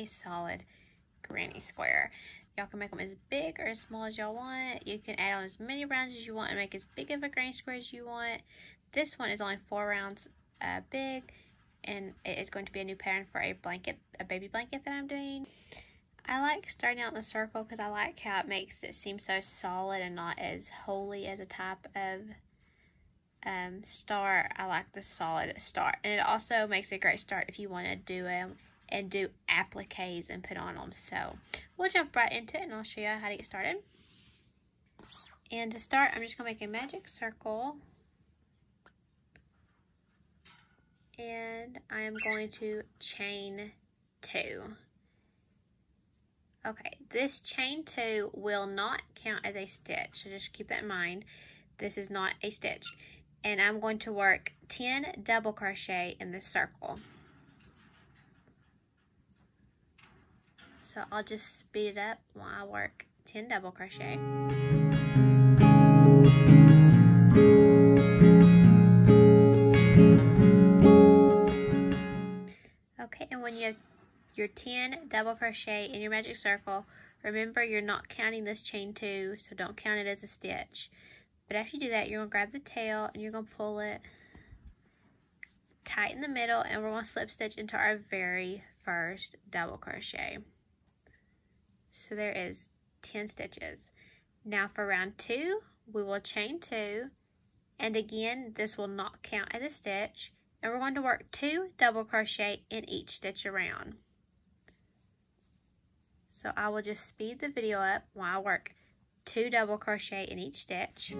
a solid granny square. Y'all can make them as big or as small as y'all want. You can add on as many rounds as you want and make as big of a granny square as you want. This one is only four rounds uh, big and it is going to be a new pattern for a blanket, a baby blanket that I'm doing. I like starting out in the circle because I like how it makes it seem so solid and not as holey as a type of um, star. I like the solid start. And it also makes a great start if you want to do them and do appliques and put on them. So we'll jump right into it and I'll show you how to get started. And to start, I'm just going to make a magic circle and I am going to chain two. Okay, this chain two will not count as a stitch, so just keep that in mind. This is not a stitch. And I'm going to work 10 double crochet in this circle. So I'll just speed it up while I work 10 double crochet. Okay, and when you have your 10 double crochet in your magic circle, remember you're not counting this chain two, so don't count it as a stitch. But after you do that, you're to grab the tail and you're going to pull it tight in the middle and we're to slip stitch into our very first double crochet. So there is 10 stitches. Now for round two, we will chain two and again, this will not count as a stitch and we're going to work two double crochet in each stitch around. So I will just speed the video up while I work two double crochet in each stitch.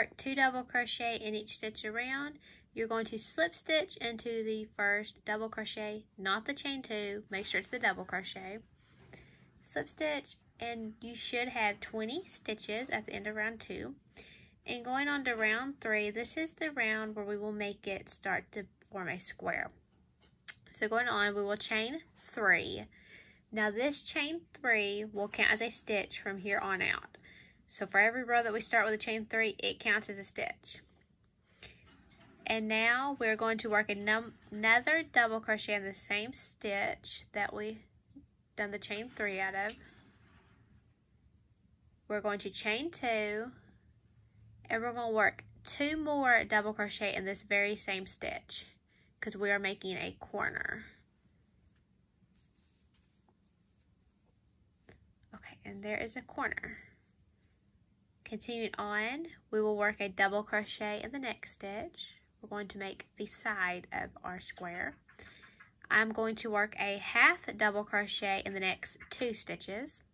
After two double crochet in each stitch around, you're going to slip stitch into the first double crochet, not the chain two, make sure it's the double crochet. Slip stitch, and you should have 20 stitches at the end of round two. And going on to round three, this is the round where we will make it start to form a square. So going on, we will chain three. Now this chain three will count as a stitch from here on out. So for every row that we start with a chain three, it counts as a stitch. And now we're going to work another double crochet in the same stitch that we done the chain three out of. We're going to chain two and we're going to work two more double crochet in this very same stitch because we are making a corner. Okay, and there is a corner. Continuing on, we will work a double crochet in the next stitch we're going to make the side of our square. I'm going to work a half double crochet in the next two stitches.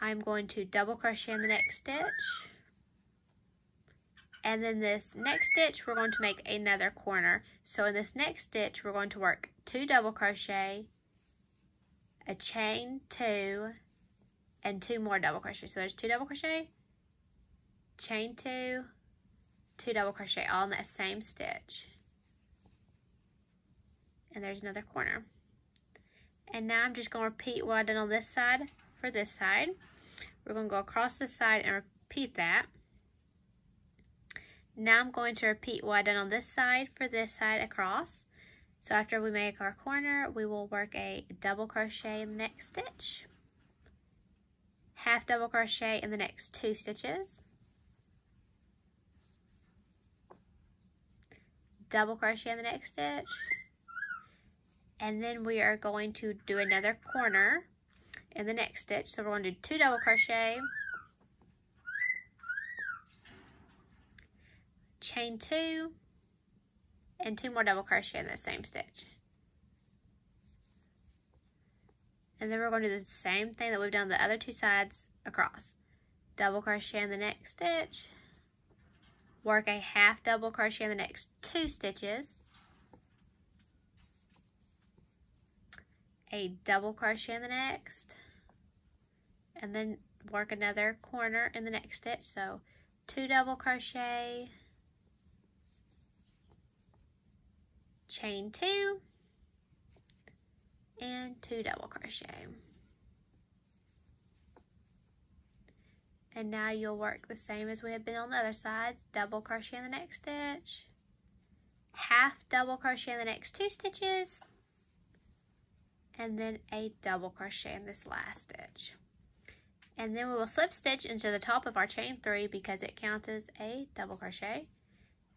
I'm going to double crochet in the next stitch. And then this next stitch, we're going to make another corner. So in this next stitch, we're going to work two double crochet, a chain two, and two more double crochet. So there's two double crochet, chain two, two double crochet all in that same stitch. And there's another corner. And now I'm just going to repeat what I did on this side for this side. We're going to go across this side and repeat that. Now I'm going to repeat what I did on this side for this side across. So after we make our corner, we will work a double crochet in the next stitch. Half double crochet in the next two stitches. double crochet in the next stitch and then we are going to do another corner in the next stitch so we're going to do two double crochet chain two and two more double crochet in the same stitch. And then we're going to do the same thing that we've done the other two sides across. Double crochet in the next stitch. Work a half double crochet in the next two stitches, a double crochet in the next, and then work another corner in the next stitch. So two double crochet, chain two, and two double crochet. And now you'll work the same as we have been on the other sides. Double crochet in the next stitch, half double crochet in the next two stitches, and then a double crochet in this last stitch. And then we will slip stitch into the top of our chain three because it counts as a double crochet.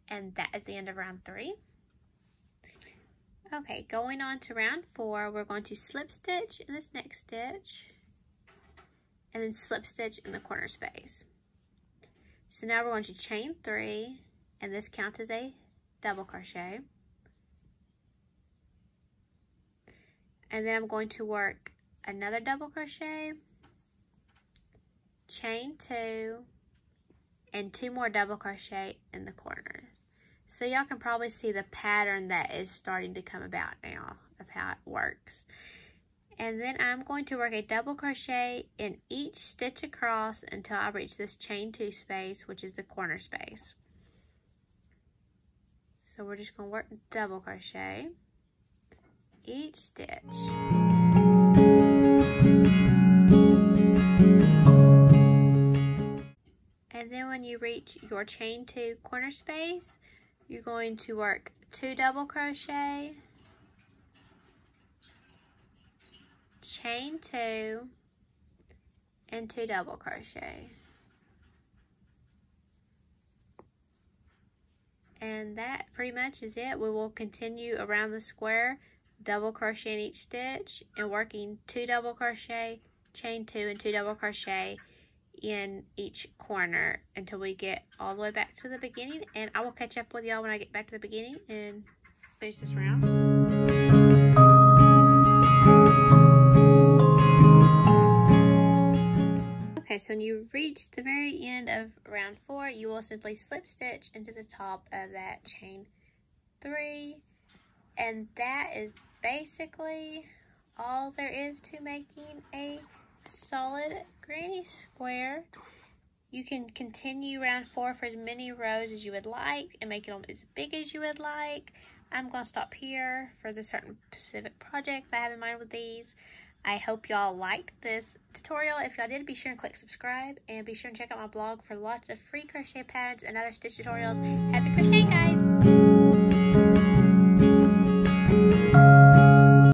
And that is the end of round three. Okay, going on to round four, we're going to slip stitch in this next stitch and then slip stitch in the corner space. So now we're going to chain three and this counts as a double crochet. And then I'm going to work another double crochet chain two, and two more double crochet in the corner. So y'all can probably see the pattern that is starting to come about now of how it works. And then I'm going to work a double crochet in each stitch across until I reach this chain two space, which is the corner space. So we're just going to work double crochet each stitch. And then when you reach your chain two corner space, you're going to work two double crochet, chain two, and two double crochet. And that pretty much is it. We will continue around the square, double crochet in each stitch, and working two double crochet, chain two, and two double crochet in each corner until we get all the way back to the beginning. And I will catch up with y'all when I get back to the beginning and finish this round. Okay, so when you reach the very end of round four, you will simply slip stitch into the top of that chain three. And that is basically all there is to making a solid granny square. You can continue round four for as many rows as you would like and make them as big as you would like. I'm going to stop here for the certain specific projects I have in mind with these. I hope y'all liked this tutorial. If y'all did, be sure and click subscribe and be sure and check out my blog for lots of free crochet patterns and other stitch tutorials. Happy